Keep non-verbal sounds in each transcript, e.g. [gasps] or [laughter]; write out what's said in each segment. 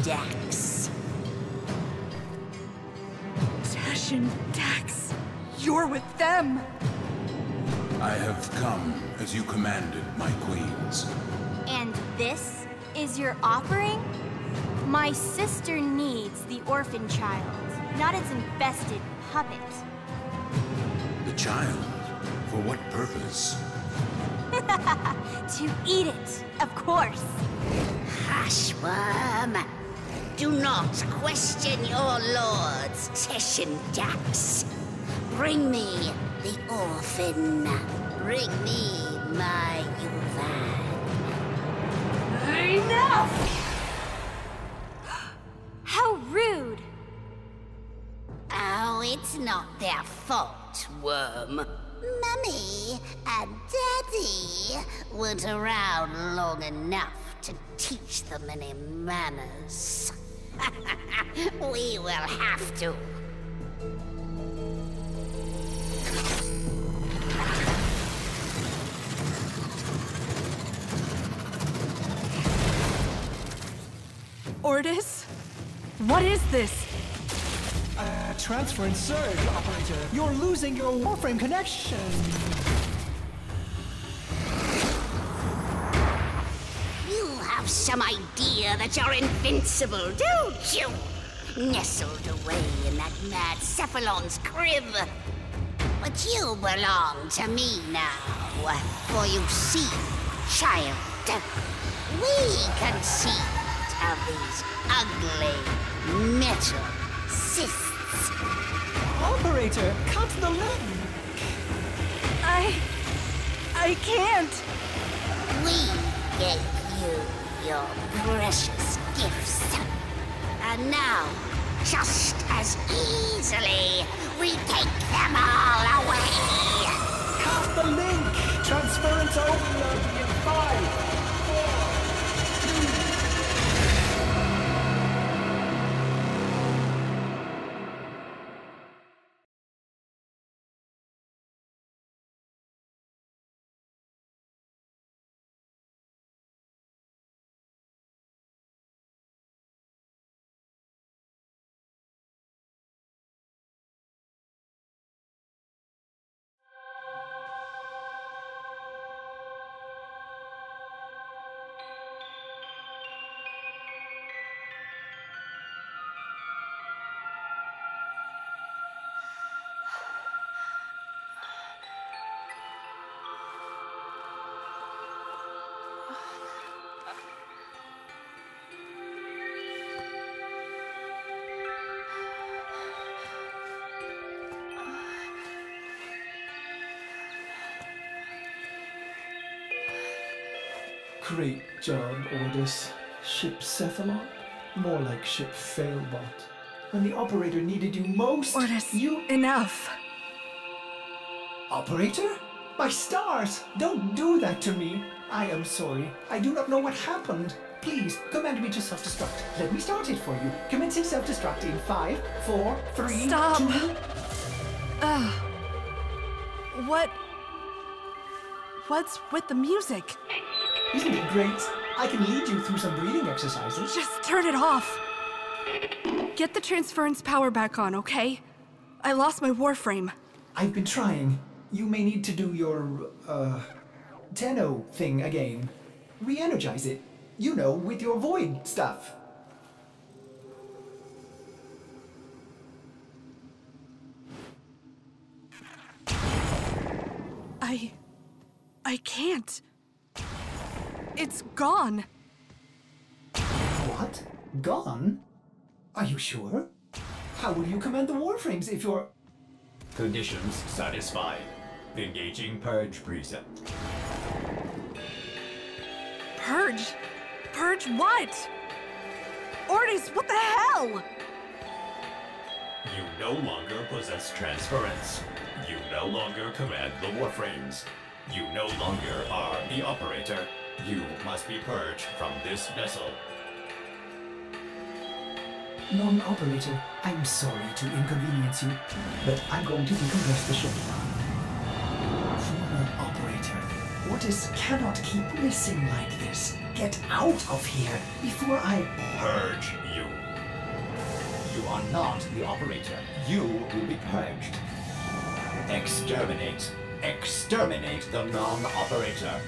Teshin Dax. Teshin Dax, you're with them. I have come as you commanded, my queens. And this is your offering? My sister needs the orphan child, not its infested puppet. The child? For what purpose? [laughs] to eat it, of course. Hushworm. Do not question your lords, Teshin Dax. Bring me the orphan. Bring me my Yuvan. Enough! How rude! Oh, it's not their fault, Worm. Mummy and Daddy weren't around long enough to teach them any manners. [laughs] we will have to. Ordis? What is this? Uh, transference surge, operator. You're losing your Warframe connection. Have some idea that you're invincible, don't you? Nestled away in that mad Cephalon's crib. But you belong to me now. For you see, child, we conceived of these ugly metal cysts. Operator, cut the link. I. I can't. We gave you your precious gifts. And now, just as easily, we take them all away. Cut the link. Transference overload in five, Great job, Ordis. Ship Cephalon? More like ship Failbot. When the operator needed you most, Ordis, you... enough. Operator? My stars! Don't do that to me! I am sorry. I do not know what happened. Please, command me to self-destruct. Let me start it for you. Commencing self-destruct in five, four, three, Stop. two- Ugh. What. What's with the music? Isn't it great? I can lead you through some breathing exercises. Just turn it off. Get the transference power back on, okay? I lost my warframe. I've been trying. You may need to do your, uh, Tenno thing again. Re-energize it. You know, with your void stuff. I. I can't. It's gone. What? Gone? Are you sure? How will you command the warframes if you're... Conditions satisfied. Engaging purge precept. Purge? Purge what? Ordis, what the hell? You no longer possess transference. You no longer command the warframes. You no longer are the operator. You must be purged from this vessel. Non-operator, I'm sorry to inconvenience you, but I'm going to decompress the ship. Former operator, Ordis cannot keep missing like this. get out of here before I... Purge you. You are not the operator. You will be purged. Exterminate. Exterminate the non-operator.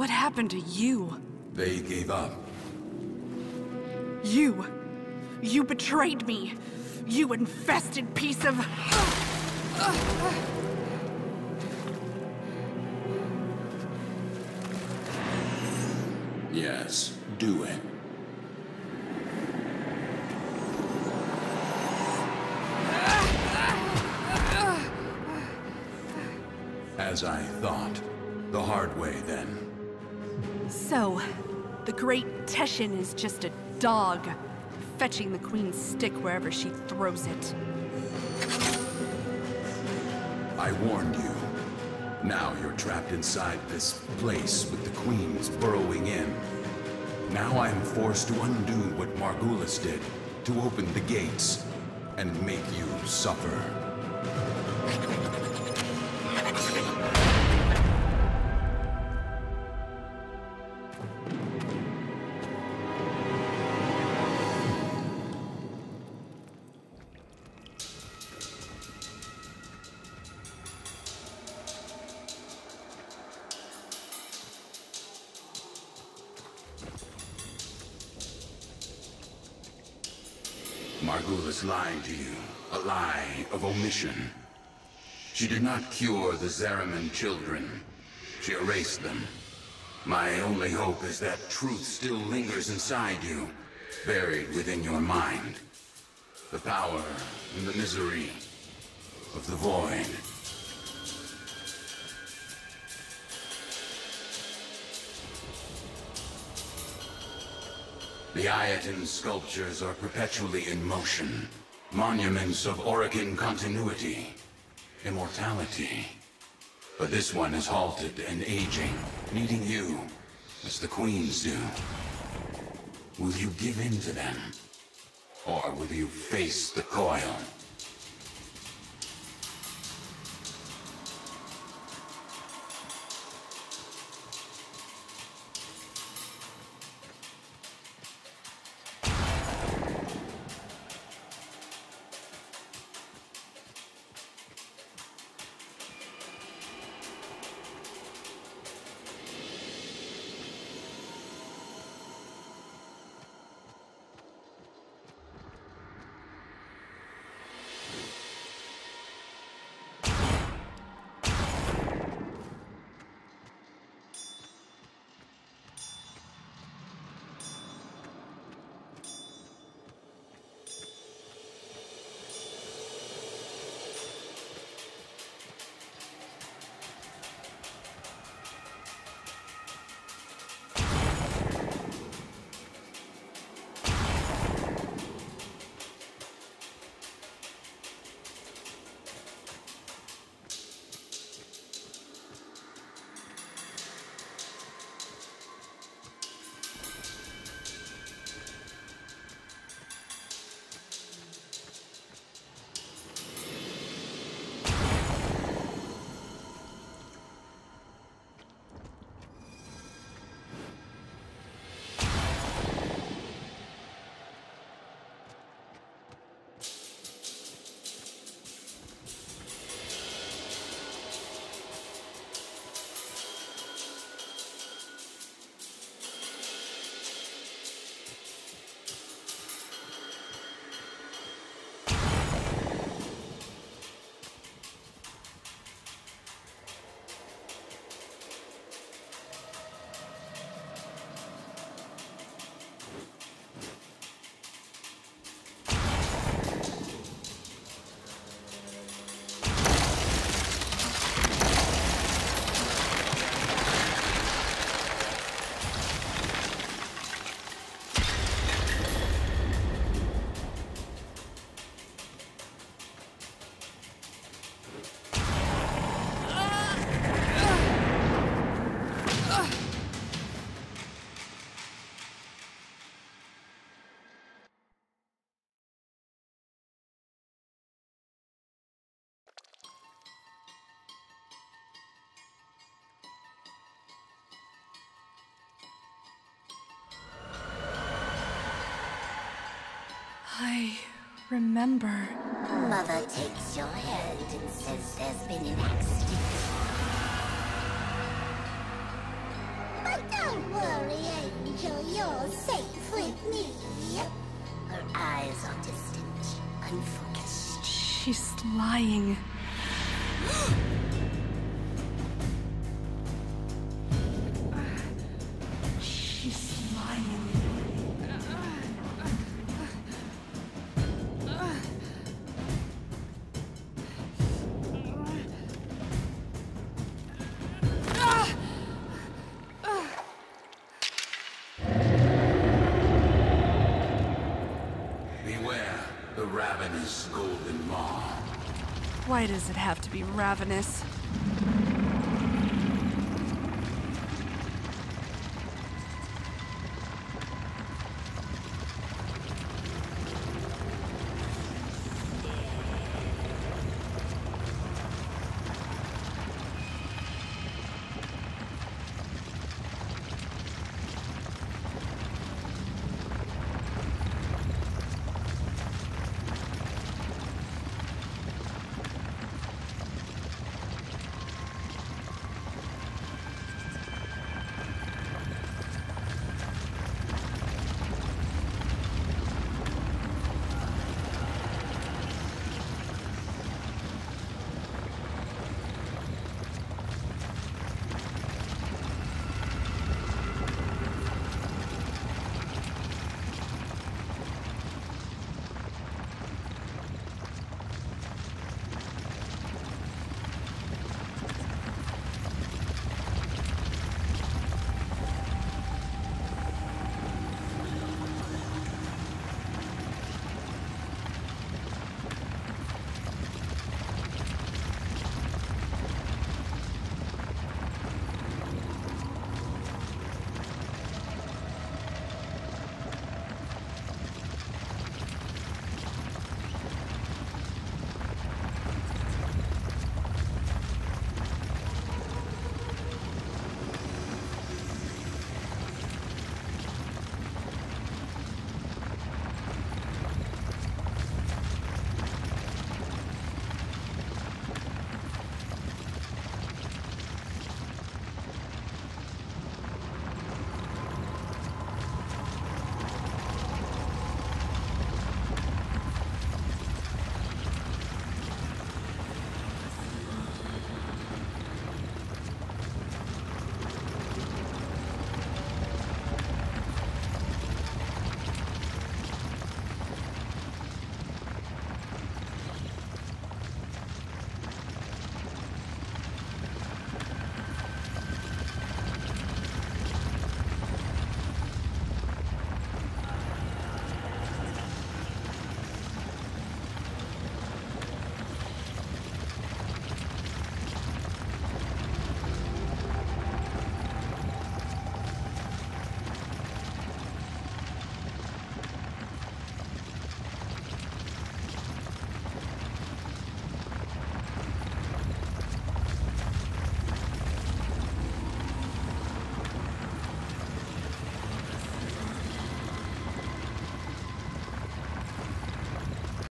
What happened to you? They gave up. You. You betrayed me. You infested piece of. Yes, do it. As I thought. The hard way, then. So, the great Teshin is just a dog, fetching the queen's stick wherever she throws it. I warned you. Now you're trapped inside this place with the queens burrowing in. Now I'm forced to undo what Margulis did, to open the gates, and make you suffer. Margulis lied to you. A lie of omission. She did not cure the Zariman children. She erased them. My only hope is that truth still lingers inside you, buried within your mind. The power and the misery of the Void. The Ayatan sculptures are perpetually in motion. Monuments of Orokin continuity. Immortality. But this one is halted and aging, needing you, as the queens do. Will you give in to them? Or will you face the coil? Remember. Mother takes your hand and says there's been an accident. But don't worry, Angel, you're safe with me. Her eyes are distant, unfocused. She's lying. [gasps] does it have to be ravenous?